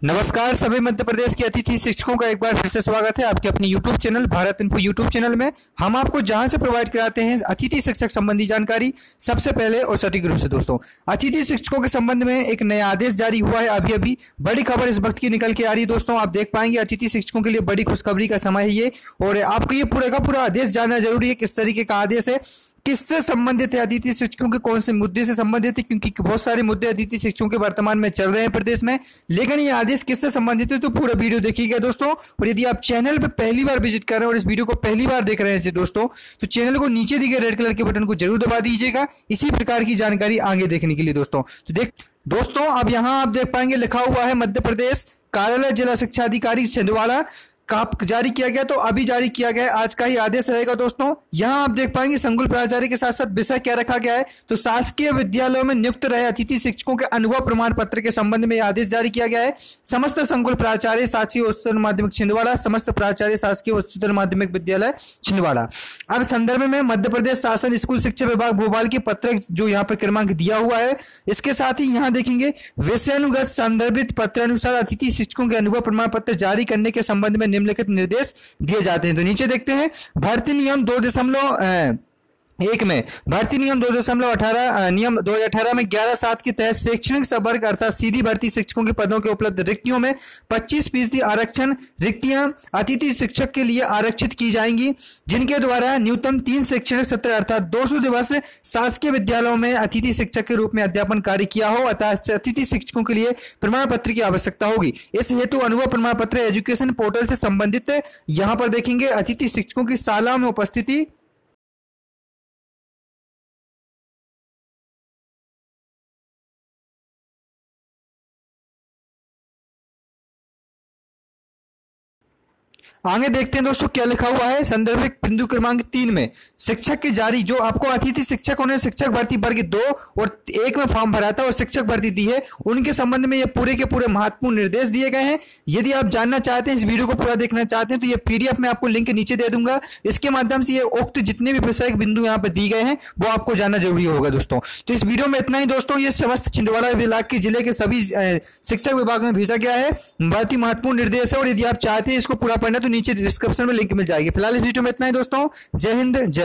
नमस्कार, सभी मध्य प्रदेश के अतिथि शिक्षकों का एक बार फिर से स्वागत है आपके अपने YouTube channel Bharat info YouTube channel में। हम आपको जहाँ से प्रोवाइड कराते हैं अतिथि शिक्षक संबंधी जानकारी, सबसे पहले और सटीक रूप से दोस्तों। अतिथि शिक्षकों के संबंध में एक नया आदेश जारी हुआ है अभी अभी बड़ी खबर इस वक्त की निकल के आ रही है दोस्तों, आप देख पाएँगे अतिथि शिक्षकों के लिए बड़ी खुशखबरी का समय है ये। और आपको ये पूरा का पूरा आदेश जानना ज़रूरी है, किस तरीके का आदेश है। किससे संबंधित है अतिथि शिक्षकों के? कौन से मुद्दे से संबंधित है? क्योंकि बहुत सारे मुद्दे अतिथि शिक्षकों के वर्तमान में चल रहे हैं प्रदेश में। लेकिन ये आदेश किससे संबंधित है? तो पूरा वीडियो देखिएगा दोस्तों। और यदि आप चैनल पर पहली बार विज़िट कर रहे हैं और इस वीडियो को पहली बार देख रहे हैं दोस्तों तो चैनल को नीचे दिए रेड कलर के बटन को ज़रूर दबा दीजिएगा। इसी प्रकार की जानकारी आगे देखने के लिए दोस्तों। तो देख, दोस्तों, अब यहाँ आप देख पाएँगे, लिखा हुआ है मध्य प्रदेश, कार्यालय जिला शिक्षा अधिकारी छिंदवाड़ा। काप जारी किया गया तो अभी जारी किया गया आज का ही आदेश रहेगा दोस्तों। यहाँ आप देख पाएँगे संकुल प्राचार्य के साथ साथ विषय क्या रखा गया है। तो शासकीय विद्यालयों में नियुक्त रहे अतिथि शिक्षकों के अनुभव प्रमाण पत्र के संबंध में आदेश जारी किया गया है। समस्त संकुल प्राचार्य शासकीय उच्चतर माध्यमिक छिंदवाड़ा, समस्त प्राचार्य, शासकीय उच्चतर माध्यमिक विद्यालय छिंदवाड़ा। अब संदर्भ में मध्य प्रदेश शासन स्कूल शिक्षा विभाग भोपाल की पत्र जो यहाँ पर क्रमांक दिया हुआ है, इसके साथ ही यहाँ देखेंगे, विषयानुगत संदर्भित पत्र अनुसार अतिथि शिक्षकों के अनुभव प्रमाण पत्र जारी करने के संबंध में निम्नलिखित निर्देश दिए जाते हैं। तो नीचे देखते हैं भर्ती नियम दो दशमलव एक में, भर्ती नियम दो दशमलव अठारह नियम दो हज़ार अठारह में ग्यारह सात के तहत शैक्षणिक संवर्ग अर्थात सीधी भर्ती शिक्षकों के पदों के उपलब्ध रिक्तियों में पच्चीस फ़ीसदी आरक्षण रिक्तियाँ अतिथि शिक्षक के लिए आरक्षित की जाएँगी, जिनके द्वारा न्यूनतम तीन शैक्षणिक सत्र अर्थात दो सौ दिवस शासकीय विद्यालयों में अतिथि शिक्षक के रूप में अध्यापन कार्य किया हो अर्थात अतिथि शिक्षकों के लिए प्रमाण पत्र की आवश्यकता होगी। इस हेतु अनुभव प्रमाण पत्र एजुकेशन पोर्टल से संबंधित, यहाँ पर देखेंगे, अतिथि शिक्षकों की शाला में उपस्थिति आगे देखते हैं दोस्तों क्या लिखा हुआ है संदर्भिक बिंदु क्रमांक तीन में। शिक्षक की जारी जो आपको अतिथि शिक्षक उन्हें शिक्षक भर्ती वर्ग दो और एक में फॉर्म भरा था और शिक्षक भर्ती दी है, उनके संबंध में ये पूरे के पूरे महत्वपूर्ण निर्देश दिए गए हैं। यदि आप जानना चाहते हैं, इस वीडियो को पूरा देखना चाहते हैं तो ये पीडीएफ में आपको लिंक नीचे दे दूँगा। इसके माध्यम से ये उक्त जितने भी विषय बिंदु यहाँ पर दी गए हैं, वो आपको जानना ज़रूरी होगा दोस्तों। तो इस वीडियो में इतना ही दोस्तों, ये समस्त छिंदवाड़ा विभाग के ज़िले के सभी शिक्षक विभाग में भेजा गया है। बहुत ही महत्वपूर्ण निर्देश है और यदि आप चाहते हैं इसको पूरा पढ़ना तो नीचे डिस्क्रिप्शन में लिंक मिल जाएगी। फ़िलहाल इस वीडियो में इतना ही दोस्तों। जय हिंद, जय